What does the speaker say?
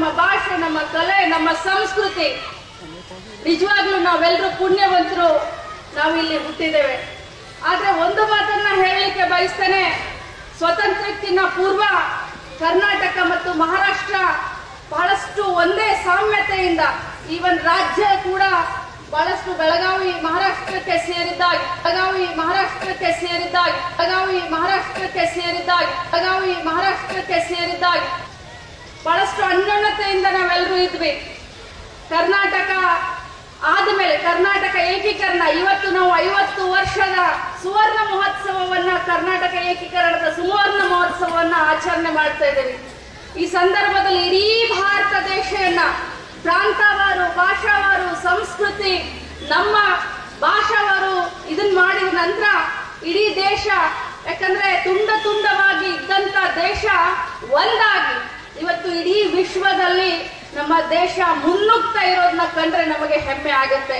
ನಮ್ಮ ಭಾಷೆ, ನಮ್ಮ ಕಲೆ, ನಮ್ಮ ಸಂಸ್ಕೃತಿ. ನಿಜವಾಗ್ಲೂ ನಾವೆಲ್ಲರೂ ಪುಣ್ಯವಂತರು. ನಾವಿಲ್ಲಿ ಹುಟ್ಟಿದ್ದೇವೆ. ಆದರೆ ಒಂದು ಮಾತನ್ನ ಹೇಳಲಿಕ್ಕೆ ಬಯಸ್ತೇನೆ. ಸ್ವತಂತ್ರಕ್ಕಿಂತ ಪೂರ್ವ ಕರ್ನಾಟಕ ಮತ್ತು ಮಹಾರಾಷ್ಟ್ರ ಬಹಳಷ್ಟು ಒಂದೇ ಸಾಮ್ಯತೆಯಿಂದ, ಈವನ್ ರಾಜ್ಯ ಕೂಡ ಬಹಳಷ್ಟು ಬೆಳಗಾವಿ, ಮಹಾರಾಷ್ಟ್ರಕ್ಕೆ ಸೇರಿದ್ದಾಗಿ, ಬೆಳಗಾವಿ, ಮಹಾರಾಷ್ಟ್ರಕ್ಕೆ ಸೇರಿದ್ದಾಗಿ, ಬೆಳಗಾವಿ, ಮಹಾರಾಷ್ಟ್ರಕ್ಕೆ ಸೇರಿದ್ದಾಗಿ, ಬೆಳಗಾವಿ, ಮಹಾರಾಷ್ಟ್ರಕ್ಕೆ ಸೇರಿದ್ದಾಗಿ. ಅನ್ಯೋನ್ಯತೆಯಿಂದ ನಾವೆಲ್ಲರೂ ಇದ್ವಿ. ಕರ್ನಾಟಕ ಆದಮೇಲೆ ಕರ್ನಾಟಕ ಏಕೀಕರಣ, ಇವತ್ತು ನಾವು ಐವತ್ತು ವರ್ಷದ ಸುವರ್ಣ ಮಹೋತ್ಸವವನ್ನ, ಕರ್ನಾಟಕ ಏಕೀಕರಣದ ಸುವರ್ಣ ಮಹೋತ್ಸವವನ್ನ ಆಚರಣೆ ಮಾಡ್ತಾ ಇದ್ದೀವಿ. ಈ ಸಂದರ್ಭದಲ್ಲಿ ಇಡೀ ಭಾರತ ದೇಶವನ್ನ ಪ್ರಾಂತವಾರು, ಭಾಷಾವಾರು, ಸಂಸ್ಕೃತಿ, ನಮ್ಮ ಭಾಷಾವಾರು ಇದನ್ನ ಮಾಡಿದ ನಂತರ ಇಡೀ ದೇಶ, ಯಾಕಂದ್ರೆ ತುಂಡ ತುಂಡವಾಗಿ ಇದ್ದಂತ ದೇಶ ಇಡೀ ವಿಶ್ವದಲ್ಲಿ ನಮ್ಮ ದೇಶ ಮುನ್ನುಗ್ತಾ ಇರೋದನ್ನ ಕಂಡ್ರೆ ನಮಗೆ ಹೆಮ್ಮೆ ಆಗುತ್ತೆ.